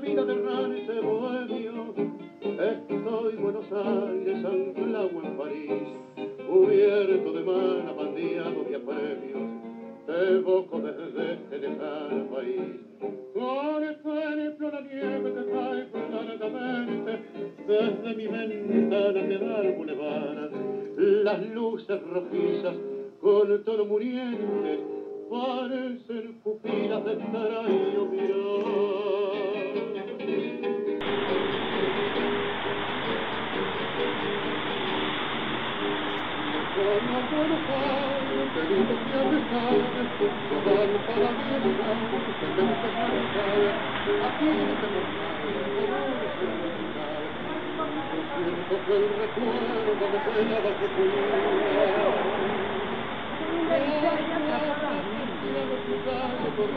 vida de errante bohemio. Estoy Buenos Aires, Anclagua en París, cubierto de mana, bandeado de apremios. Te evoco desde este lejano país. Con ejemplo la nieve te cae plenamente, desde mi ventana me da el bulevar. Las luces rojizas con tono muriente parecen pupilas de caray Como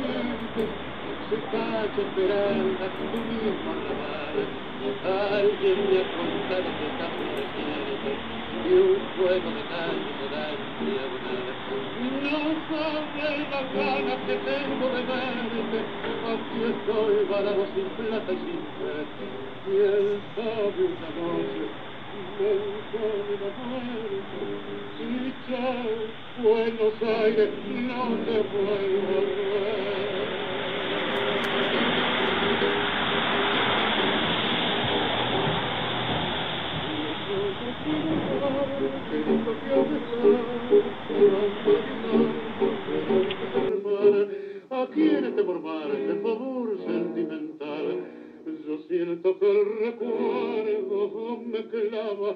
Buenos Se me pega bajo tu mismo. Alguien me ha contado que estás floreciendo y un fuego de calle se da en diagonal. No sabes las ganas que tengo de verte, aquí estoy varado sin plata y sin fe. ¿Quién sabe una noche me impone la muerte? Y chao, Buenos Aires, no te vuelvo a ver. Mormar, de favor sentimental, yo siento que el recuerdo me clava.